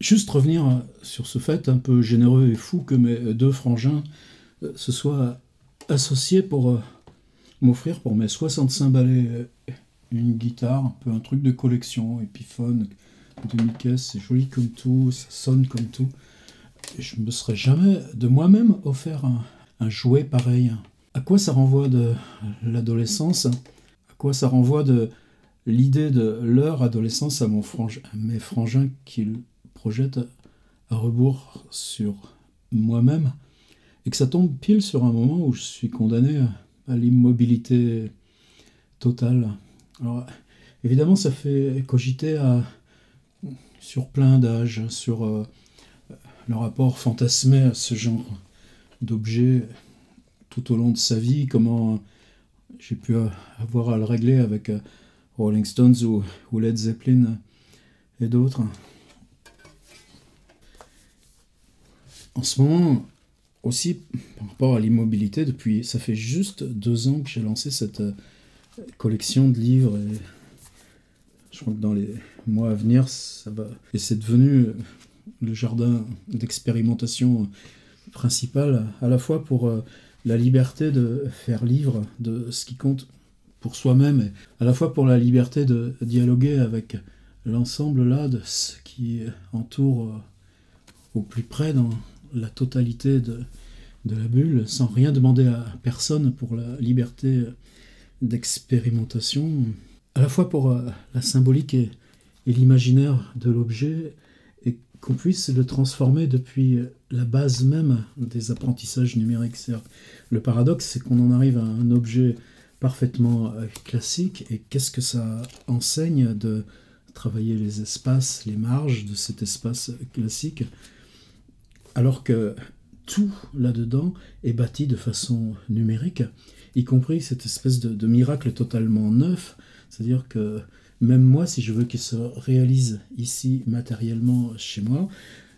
juste revenir sur ce fait un peu généreux et fou que mes deux frangins euh, se soient associés pour euh, m'offrir pour mes 65 balais une guitare, un peu un truc de collection, Epiphone, demi c'est joli comme tout, ça sonne comme tout. Je me serais jamais de moi-même offert un, jouet pareil. À quoi ça renvoie de l'adolescence? À quoi ça renvoie de l'idée de leur adolescence à, mon à mes frangins qu'ils projettent à rebours sur moi-même et que ça tombe pile sur un moment où je suis condamné à l'immobilité totale. Alors, évidemment, ça fait cogiter sur plein d'âges, sur euh, le rapport fantasmé à ce genre d'objet tout au long de sa vie, comment j'ai pu avoir à le régler avec euh, Rolling Stones ou Led Zeppelin et d'autres. En ce moment, aussi par rapport à l'immobilité, depuis ça fait juste deux ans que j'ai lancé cette euh, collection de livres et je crois que dans les mois à venir, ça va. Et c'est devenu le jardin d'expérimentation principal, à la fois pour euh, la liberté de faire livre de ce qui compte pour soi-même, et à la fois pour la liberté de dialoguer avec l'ensemble là de ce qui entoure euh, au plus près la totalité de, la bulle, sans rien demander à personne pour la liberté d'expérimentation, à la fois pour euh, la symbolique et, l'imaginaire de l'objet, et qu'on puisse le transformer depuis la base même des apprentissages numériques. Le paradoxe, c'est qu'on en arrive à un objet parfaitement euh, classique, et qu'est-ce que ça enseigne de travailler les espaces, les marges de cet espace classique, alors que tout là-dedans est bâti de façon numérique, y compris cette espèce de, miracle totalement neuf, c'est-à-dire que même moi, si je veux qu'il se réalise ici matériellement chez moi,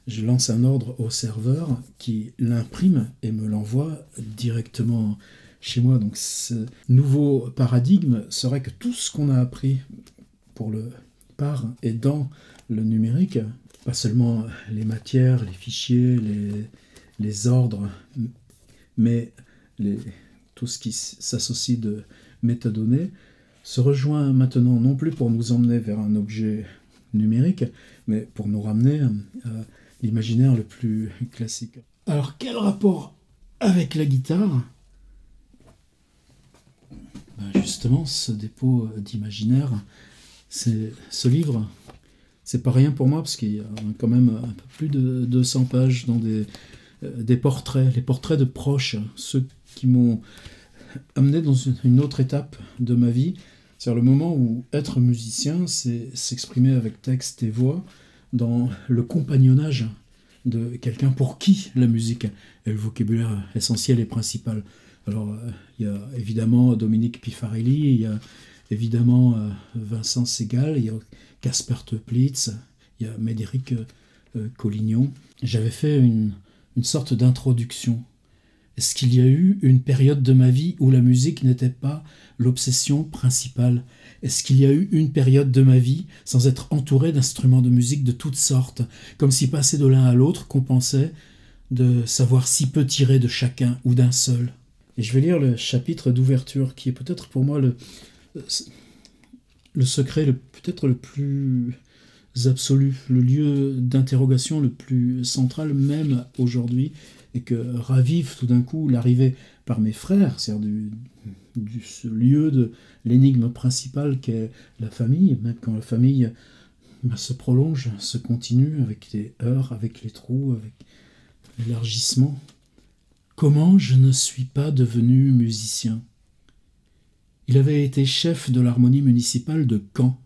je lance un ordre au serveur qui l'imprime et me l'envoie directement chez moi. Donc ce nouveau paradigme serait que tout ce qu'on a appris pour le par et dans le numérique, pas seulement les matières, les fichiers, les, les ordres, mais les, tout ce qui s'associe de métadonnées, se rejoint maintenant non plus pour nous emmener vers un objet numérique, mais pour nous ramener à l'imaginaire le plus classique. Alors quel rapport avec la guitare? Ben, Justement, ce dépôt d'imaginaire, c'est ce livre, c'est pas rien pour moi parce qu'il y a quand même un peu plus de 200 pages dans des euh, des portraits, les portraits de proches, ceux qui m'ont amené dans une autre étape de ma vie. C'est le moment où être musicien, c'est s'exprimer avec texte et voix dans le compagnonnage de quelqu'un pour qui la musique est le vocabulaire essentiel et principal. Alors, euh, il y a évidemment Dominique Pifarelli, il y a évidemment euh, Vincent Segal, il y a Casper Teplitz, il y a Médéric Collignon. J'avais fait une, une sorte d'introduction. Est-ce qu'il y a eu une période de ma vie où la musique n'était pas l'obsession principale? Est-ce qu'il y a eu une période de ma vie sans être entouré d'instruments de musique de toutes sortes, comme si passer de l'un à l'autre compensait de savoir si peu tirer de chacun ou d'un seul? Et je vais lire le chapitre d'ouverture qui est peut-être pour moi le, le secret peut-être le plus absolus, le lieu d'interrogation le plus central même aujourd'hui, et que ravive tout d'un coup l'arrivée par mes frères, c'est-à-dire du, lieu de l'énigme principale qu'est la famille, même quand la famille bah, se prolonge, se continue avec les heures, avec les trous, avec l'élargissement. Comment je ne suis pas devenu musicien? Il avait été chef de l'harmonie municipale de Caen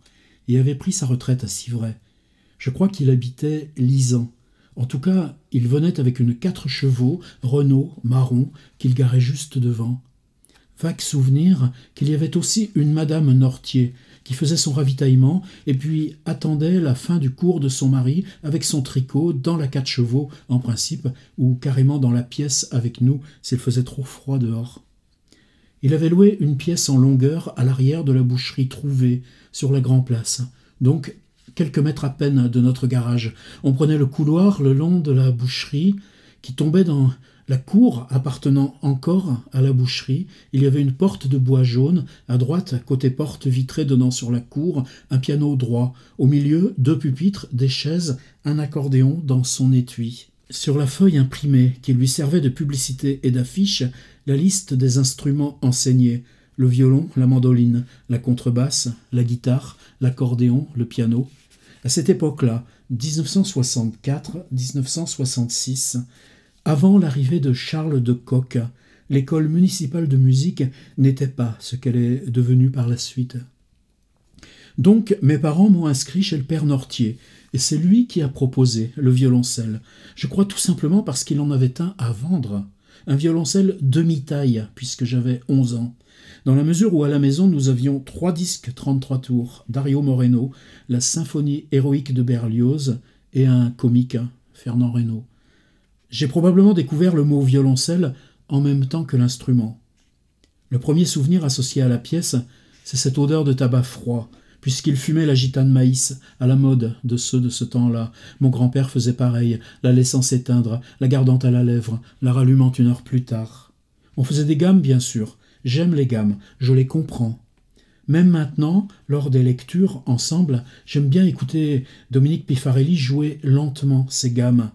et avait pris sa retraite à Civray. Je crois qu'il habitait Lisan. En tout cas, il venait avec une quatre chevaux, Renault, marron, qu'il garait juste devant. Vague souvenir qu'il y avait aussi une Madame Nortier, qui faisait son ravitaillement et puis attendait la fin du cours de son mari avec son tricot dans la quatre chevaux, en principe, ou carrément dans la pièce avec nous s'il faisait trop froid dehors. Il avait loué une pièce en longueur à l'arrière de la boucherie trouvée sur la Grand Place, donc quelques mètres à peine de notre garage. On prenait le couloir le long de la boucherie qui tombait dans la cour appartenant encore à la boucherie. Il y avait une porte de bois jaune, à droite, côté porte vitrée donnant sur la cour, un piano droit, au milieu, deux pupitres, des chaises, un accordéon dans son étui. Sur la feuille imprimée qui lui servait de publicité et d'affiche, la liste des instruments enseignés le violon, la mandoline, la contrebasse, la guitare, l'accordéon, le piano. À cette époque-là, 1964-1966, avant l'arrivée de Charles de Kock, l'école municipale de musique n'était pas ce qu'elle est devenue par la suite. Donc mes parents m'ont inscrit chez le père Nortier, c'est lui qui a proposé le violoncelle. Je crois tout simplement parce qu'il en avait un à vendre. Un violoncelle demi-taille, puisque j'avais onze ans. Dans la mesure où à la maison nous avions trois disques 33 tours, Dario Moreno, la symphonie héroïque de Berlioz et un comique, Fernand Reynaud. J'ai probablement découvert le mot violoncelle en même temps que l'instrument. Le premier souvenir associé à la pièce, c'est cette odeur de tabac froid, puisqu'il fumait la gitane maïs, à la mode de ceux de ce temps-là. Mon grand-père faisait pareil, la laissant s'éteindre, la gardant à la lèvre, la rallumant une heure plus tard. On faisait des gammes, bien sûr. J'aime les gammes, je les comprends. Même maintenant, lors des lectures, ensemble, j'aime bien écouter Dominique Pifarelli jouer lentement ces gammes.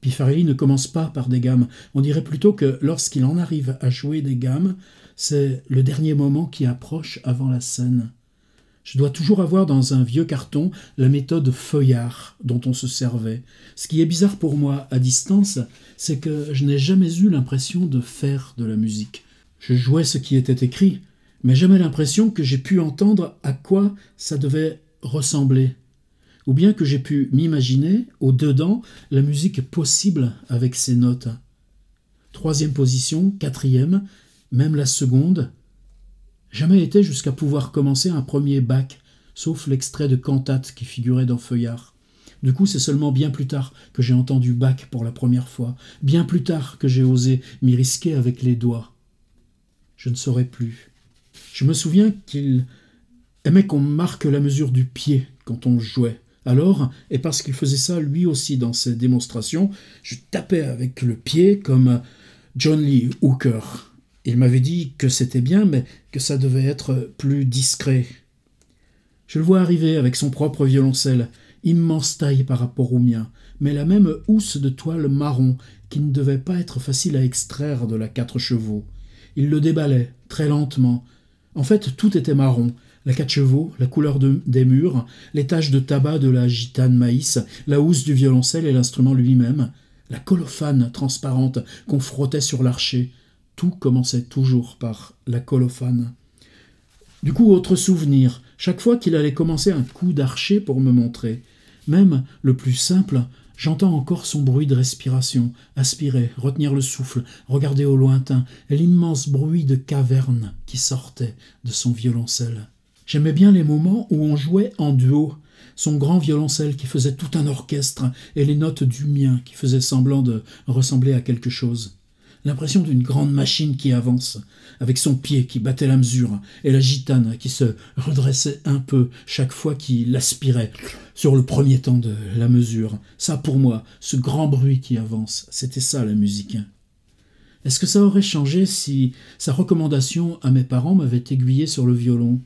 Pifarelli ne commence pas par des gammes. On dirait plutôt que lorsqu'il en arrive à jouer des gammes, c'est le dernier moment qui approche avant la scène. Je dois toujours avoir dans un vieux carton la méthode feuillard dont on se servait. Ce qui est bizarre pour moi à distance, c'est que je n'ai jamais eu l'impression de faire de la musique. Je jouais ce qui était écrit, mais jamais l'impression que j'ai pu entendre à quoi ça devait ressembler ou bien que j'ai pu m'imaginer, au-dedans, la musique possible avec ces notes. Troisième position, quatrième, même la seconde. Jamais été jusqu'à pouvoir commencer un premier bac, sauf l'extrait de cantate qui figurait dans Feuillard. Du coup, c'est seulement bien plus tard que j'ai entendu Bach pour la première fois, bien plus tard que j'ai osé m'y risquer avec les doigts. Je ne saurais plus. Je me souviens qu'il aimait qu'on marque la mesure du pied quand on jouait. Alors, et parce qu'il faisait ça lui aussi dans ses démonstrations, je tapais avec le pied comme John Lee Hooker. Il m'avait dit que c'était bien, mais que ça devait être plus discret. Je le vois arriver avec son propre violoncelle, immense taille par rapport au mien, mais la même housse de toile marron qui ne devait pas être facile à extraire de la quatre chevaux. Il le déballait, très lentement. En fait, tout était marron, la quatre chevaux, la couleur des murs, les taches de tabac de la gitane maïs, la housse du violoncelle et l'instrument lui-même, la colophane transparente qu'on frottait sur l'archer. Tout commençait toujours par la colophane. Du coup, autre souvenir, chaque fois qu'il allait commencer un coup d'archer pour me montrer, même le plus simple, j'entends encore son bruit de respiration, aspirer, retenir le souffle, regarder au lointain, et l'immense bruit de caverne qui sortait de son violoncelle. J'aimais bien les moments où on jouait en duo, son grand violoncelle qui faisait tout un orchestre et les notes du mien qui faisaient semblant de ressembler à quelque chose. L'impression d'une grande machine qui avance, avec son pied qui battait la mesure et la gitane qui se redressait un peu chaque fois qu'il aspirait sur le premier temps de la mesure. Ça pour moi, ce grand bruit qui avance, c'était ça la musique. Est-ce que ça aurait changé si sa recommandation à mes parents m'avait aiguillé sur le violon?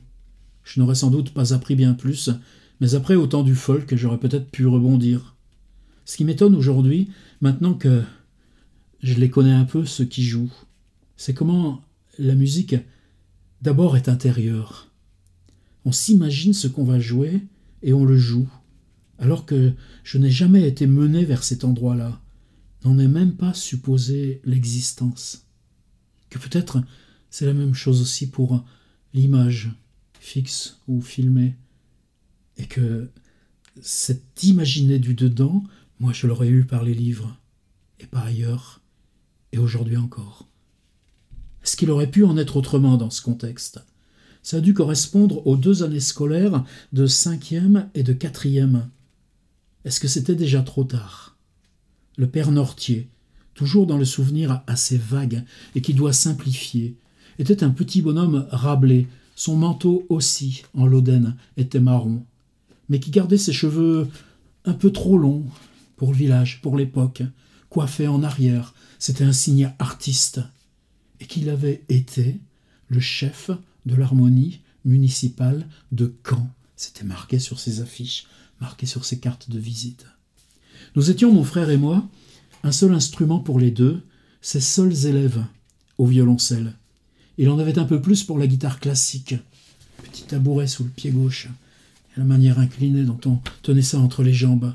Je n'aurais sans doute pas appris bien plus, mais après autant du folk, j'aurais peut-être pu rebondir. Ce qui m'étonne aujourd'hui, maintenant que je les connais un peu, ceux qui jouent, c'est comment la musique d'abord est intérieure. On s'imagine ce qu'on va jouer et on le joue, alors que je n'ai jamais été mené vers cet endroit-là, n'en ai même pas supposé l'existence. Que peut-être c'est la même chose aussi pour l'image fixe ou filmé. Et que cet imaginer du dedans, moi je l'aurais eu par les livres, et par ailleurs, et aujourd'hui encore. Est-ce qu'il aurait pu en être autrement dans ce contexte? Ça a dû correspondre aux deux années scolaires de cinquième et de quatrième. Est-ce que c'était déjà trop tard? Le père Nortier, toujours dans le souvenir assez vague et qui doit simplifier, était un petit bonhomme rablé, son manteau aussi, en loden, était marron. mais qui gardait ses cheveux un peu trop longs pour le village, pour l'époque, coiffé en arrière. C'était un signe artiste. Et qu'il avait été le chef de l'harmonie municipale de Caen. C'était marqué sur ses affiches, marqué sur ses cartes de visite. Nous étions, mon frère et moi, un seul instrument pour les deux, ses seuls élèves au violoncelle. Il en avait un peu plus pour la guitare classique. Petit tabouret sous le pied gauche, et la manière inclinée dont on tenait ça entre les jambes.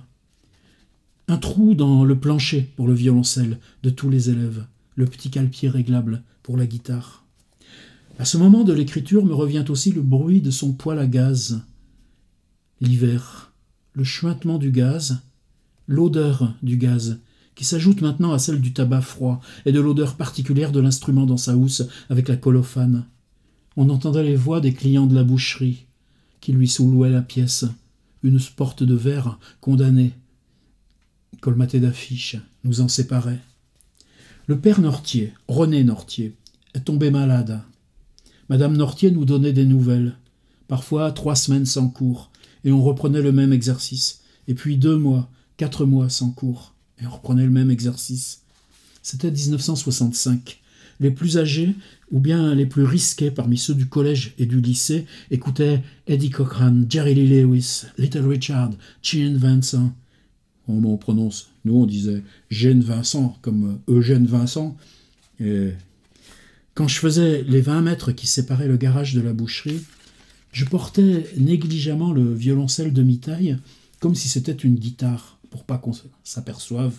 Un trou dans le plancher pour le violoncelle de tous les élèves, le petit calpier réglable pour la guitare. À ce moment de l'écriture me revient aussi le bruit de son poêle à gaz. L'hiver, le chuintement du gaz, l'odeur du gaz, qui s'ajoute maintenant à celle du tabac froid et de l'odeur particulière de l'instrument dans sa housse avec la colophane. On entendait les voix des clients de la boucherie, qui lui soulouaient la pièce, une porte de verre condamnée, colmatée d'affiches, nous en séparait. Le père Nortier, René Nortier, est tombé malade. Madame Nortier nous donnait des nouvelles, parfois trois semaines sans cours, et on reprenait le même exercice, et puis deux mois, quatre mois sans cours, et on reprenait le même exercice. C'était 1965. Les plus âgés, ou bien les plus risqués parmi ceux du collège et du lycée, écoutaient Eddie Cochran, Jerry Lee Lewis, Little Richard, Chin Vincent. On prononce. Nous, on disait Gene Vincent, comme Eugène Vincent. Quand je faisais les 20 mètres qui séparaient le garage de la boucherie, je portais négligemment le violoncelle demi-taille, comme si c'était une guitare, pour pas qu'on s'aperçoive.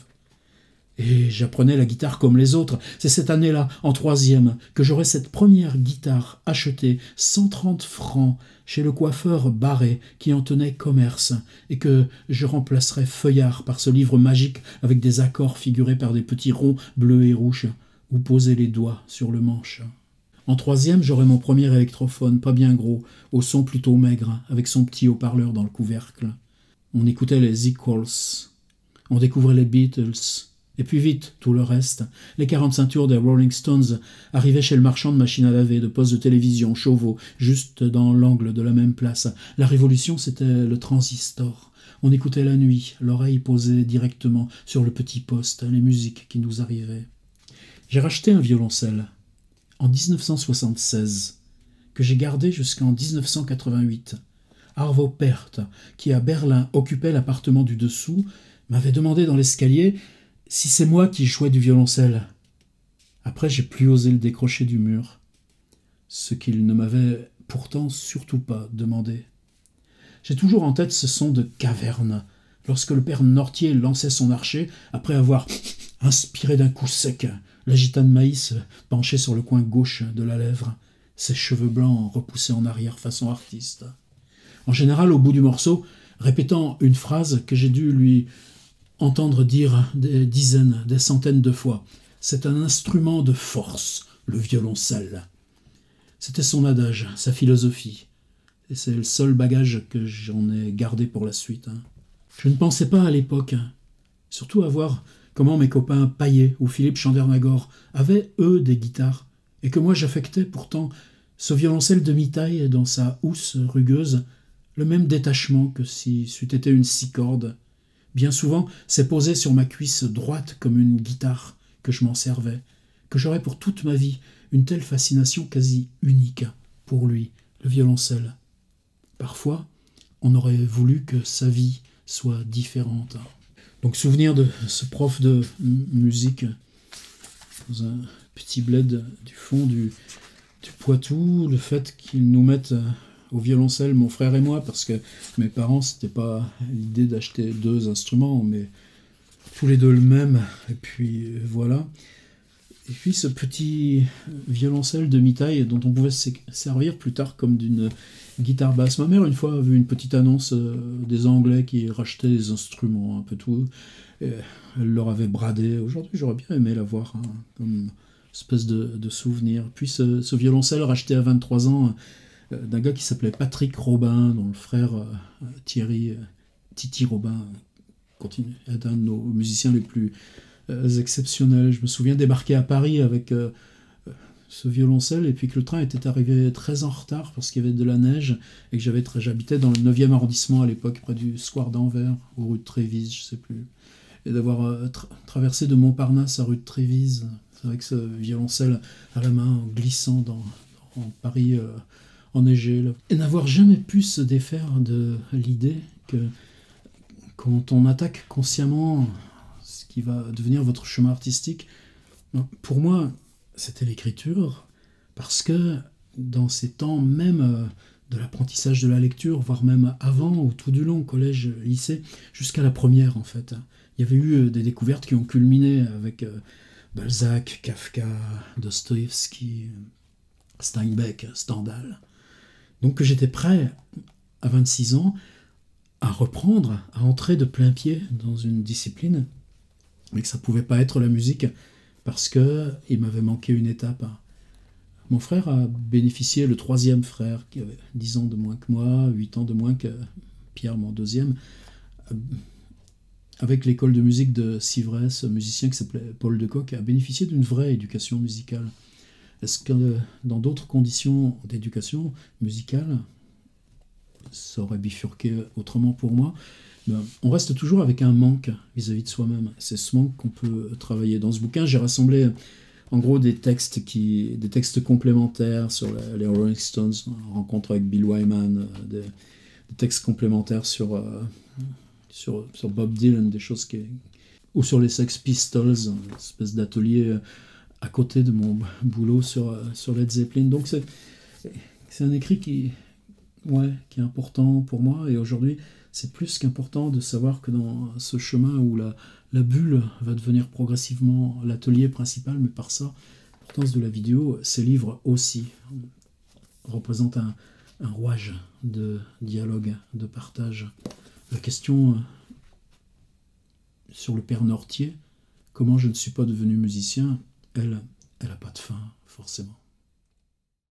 Et j'apprenais la guitare comme les autres. C'est cette année-là, en troisième, que j'aurai cette première guitare achetée 130 francs chez le coiffeur Barré qui en tenait commerce, et que je remplacerai Feuillard par ce livre magique avec des accords figurés par des petits ronds bleus et rouges, où poser les doigts sur le manche. En troisième, j'aurai mon premier électrophone, pas bien gros, au son plutôt maigre, avec son petit haut-parleur dans le couvercle. On écoutait les Equals, on découvrait les Beatles, et puis vite, tout le reste. Les 45 tours des Rolling Stones arrivaient chez le marchand de machines à laver, de postes de télévision, chauveau, juste dans l'angle de la même place. La révolution, c'était le transistor. On écoutait la nuit, l'oreille posée directement sur le petit poste, les musiques qui nous arrivaient. J'ai racheté un violoncelle en 1976, que j'ai gardé jusqu'en 1988. Arvo Pärt, qui à Berlin occupait l'appartement du dessous, m'avait demandé dans l'escalier si c'est moi qui jouais du violoncelle. Après, j'ai plus osé le décrocher du mur, ce qu'il ne m'avait pourtant surtout pas demandé. J'ai toujours en tête ce son de caverne, lorsque le père Nortier lançait son archer après avoir inspiré d'un coup sec la gitane maïs penchée sur le coin gauche de la lèvre, ses cheveux blancs repoussés en arrière façon artiste. En général, au bout du morceau, répétant une phrase que j'ai dû lui entendre dire des dizaines, des centaines de fois. C'est un instrument de force, le violoncelle. C'était son adage, sa philosophie. Et c'est le seul bagage que j'en ai gardé pour la suite. Hein. Je ne pensais pas à l'époque, surtout à voir comment mes copains Paillet ou Philippe Chandernagor avaient, eux, des guitares, et que moi j'affectais pourtant ce violoncelle demi-taille dans sa housse rugueuse, le même détachement que si c'eût été une six cordes, Bien souvent, c'est posé sur ma cuisse droite comme une guitare que je m'en servais, que j'aurais pour toute ma vie une telle fascination quasi unique pour lui, le violoncelle. Parfois, on aurait voulu que sa vie soit différente. Donc souvenir de ce prof de musique dans un petit bled du fond du, du Poitou, le fait qu'il nous mette au violoncelle, mon frère et moi, parce que mes parents, c'était pas l'idée d'acheter deux instruments, mais tous les deux le même, et puis voilà. Et puis ce petit violoncelle demi-taille dont on pouvait se servir plus tard comme d'une guitare basse. Ma mère, une fois, a vu une petite annonce euh, des Anglais qui rachetaient des instruments, un peu tout. Et elle leur avait bradé. Aujourd'hui, j'aurais bien aimé l'avoir hein, comme espèce de, souvenir. Puis ce, ce violoncelle racheté à 23 ans euh, d'un gars qui s'appelait Patrick Robin, dont le frère euh, Thierry, euh, Titi Robin, est un de nos musiciens les plus exceptionnels. Je me souviens débarquer à Paris avec ce violoncelle et puis que le train était arrivé très en retard parce qu'il y avait de la neige et que j'avais j'habitais dans le 9e arrondissement à l'époque près du square d'Anvers ou rue de Trévise, je sais plus. Et d'avoir euh, traversé de Montparnasse à rue de Trévise avec ce violoncelle à la main glissant dans, Paris euh, enneigé et n'avoir jamais pu se défaire de l'idée que quand on attaque consciemment ce qui va devenir votre chemin artistique, pour moi, c'était l'écriture, parce que dans ces temps même euh, de l'apprentissage de la lecture, voire même avant ou tout du long, collège, lycée, jusqu'à la première en fait, il y avait eu euh, des découvertes qui ont culminé avec euh, Balzac, Kafka, Dostoïevski, Steinbeck, Stendhal. Donc j'étais prêt, à 26 ans, à reprendre, à entrer de plein pied dans une discipline, mais que ça pouvait pas être la musique parce que il m'avait manqué une étape. Mon frère a bénéficié, le troisième frère, qui avait 10 ans de moins que moi, 8 ans de moins que Pierre, mon deuxième, avec l'école de musique de Sivresse, musicien qui s'appelait Paul de Coq, a bénéficié d'une vraie éducation musicale. Est-ce que dans d'autres conditions d'éducation musicale, ça aurait bifurqué autrement pour moi? Ben, on reste toujours avec un manque vis-à-vis de soi-même. C'est ce manque qu'on peut travailler. Dans ce bouquin, j'ai rassemblé en gros des textes, qui, des textes complémentaires sur les Rolling Stones, rencontre avec Bill Wyman, euh, des, textes complémentaires sur, euh, sur, sur, Bob Dylan, des choses qui. ou sur les Sex Pistols, une espèce d'atelier euh, à côté de mon boulot sur, sur Led Zeppelin. Donc c'est, c'est un écrit qui, ouais, qui est important pour moi et aujourd'hui c'est plus qu'important de savoir que dans ce chemin où la, la bulle va devenir progressivement l'atelier principal, mais par ça, l'importance de la vidéo, ces livres aussi représentent un, un rouage de dialogue, de partage. La question euh, sur le père Nortier, comment je ne suis pas devenu musicien, elle, elle n'a pas de fin, forcément.